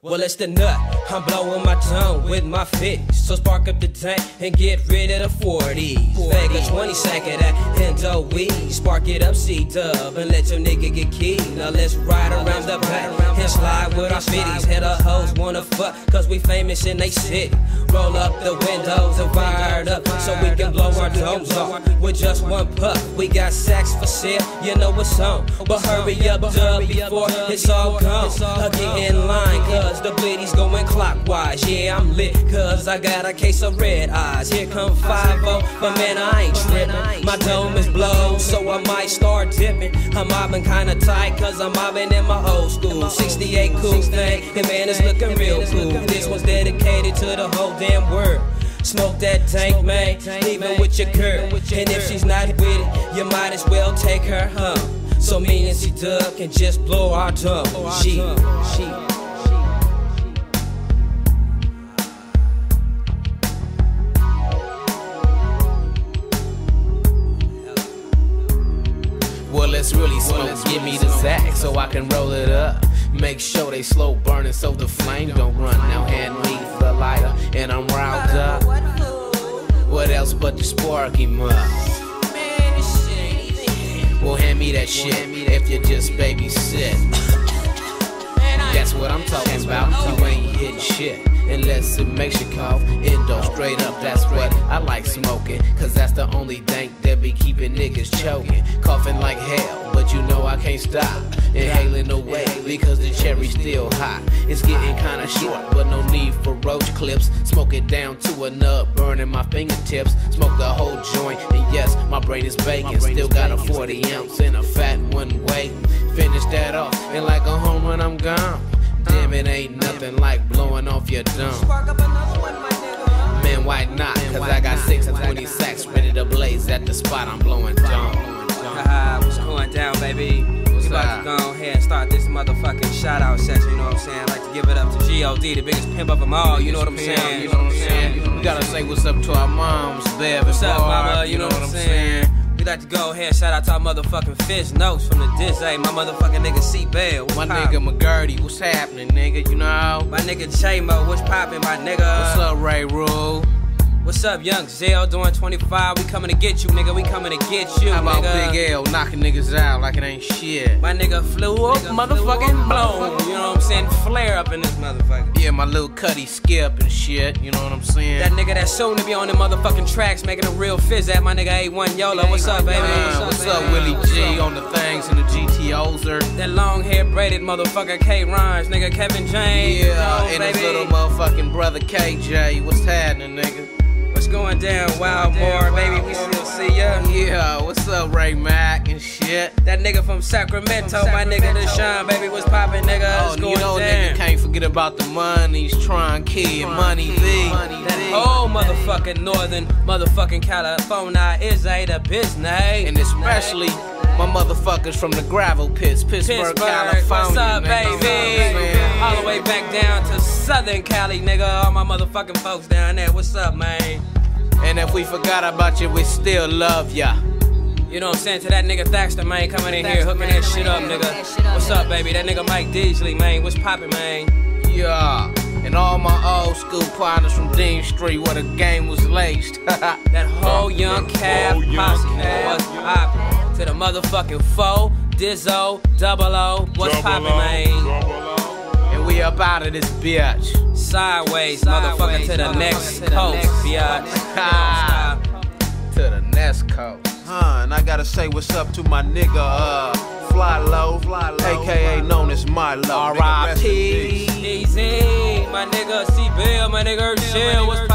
Well, it's the nut. I'm blowing my tongue with my fist. So spark up the tank and get rid of the 40s. Vegas 20 second at Endo weed. Spark it up, C dub, and let your nigga get keyed. Now let's ride around the back and slide with our fitties. Head of hoes wanna fuck, cause we famous in they city. Roll up the windows and fire it up so we can blow our domes off with just one puff. We got sex for sale, you know what's on. But hurry up, dub, before it's all gone. Uh, get in line, cause the blitty's going clockwise. Yeah, I'm lit, cause I got a case of red eyes. Here come 5 but man, I ain't tripping. My dome is blown, so I might start dipping. I'm mobbing kinda tight, cause I'm mobbing in my old school. 68 cool thing, and man, it's looking real cool. This one's dedicated to the whole damn world. Smoke that tank, man, even with your girl. And if she's not with it, you might as well take her home. So me and C Dub can just blow our tongue. She, she. Well, let's really smoke. Give me the Zach so I can roll it up. Make sure they slow burning so the flame don't run. Now hand me the lighter and I'm riled up. What else but the sparky mug? Well, hand me that shit if you just babysit. That's what I'm talking about. You ain't hitting shit unless it makes you cough. Endo straight up, that's what I like smoking. Cause that's the only dank that be keeping niggas choking. Coughing like hell, but you know I can't stop. Inhaling away because the cherry's still hot. It's getting kinda short, but no need for roach clips. Smoke it down to a nut, burning my fingertips. Smoke the whole joint, and yes, my brain is baking. Still got a 40 ounce and a fat one way. Finish that off, and like a home when I'm gone. Damn, it ain't nothing like blowing off your dome. Man, why not? Cause I got six and 20 sacks ready to blaze at the spot I'm blowing dome. Haha, what's going down, baby? We about to go ahead and start this motherfucking shout out session, you know what I'm saying? I like to give it up to G.O.D., the biggest pimp of them all, you know what I'm saying? You know what I'm saying? We gotta say what's up to our moms, Bev What's and up, Barb, mama? You know what I'm saying? We like to go ahead and shout out to our motherfucking fish notes from the diss, hey, my motherfucking nigga C Bell. My nigga McGurdy, what's happening, nigga? You know? My nigga J-Mo, what's poppin', my nigga? What's up, Ray Rule? What's up, young Zell doing 25? We coming to get you, nigga. We coming to get you, How about nigga. Big L knocking niggas out like it ain't shit? My nigga flew up, motherfucking blown. You know what I'm saying? Flare up in this motherfucker. Yeah, my little Cuddy skip and shit, you know what I'm saying? That nigga that's soon to be on the motherfucking tracks making a real fizz at my nigga A1 YOLO. What's up, baby? What's up, Willie G on the things and the GTOs er? That long hair braided motherfucker K Rhymes, nigga Kevin James. Yeah, Yo, and his little motherfucking brother KJ. What's happening, nigga? Going down, Wild More, baby? We still see ya. Yeah, what's up, Ray Mack and shit? That nigga from Sacramento, my nigga Deshaun, baby, what's poppin', nigga? Oh, What's you going know, down? nigga can't forget about the money's trying kid, money V. That whole motherfucking northern motherfucking California is a the business. And especially my motherfuckers from the gravel pits, Pittsburg, Pittsburg, California. what's up, nigga. You know baby? All the way back down to Southern Cali, nigga. All my motherfucking folks down there. What's up, man? And if we forgot about you, we still love ya. You know what I'm saying? To that nigga Thaxter, man, coming in here, hooking that shit up, nigga. What's up, baby? That nigga Mike Deasley, man. What's poppin', man? Yeah. And all my old school partners from Dean Street where the game was laced. That whole young calf posse, nigga. What's poppin'? To the motherfucking foe, Dizzo, Double O. What's poppin', man? and we up out of this bitch. Sideways, motherfucker, to the next coast, biatch. to the next coast. Huh, and I gotta say what's up to my nigga, uh, Fly Low, Fly Low aka known as Milo. R.I.P. Easy, my nigga C Bill, my nigga Shell, what's poppin', nigga?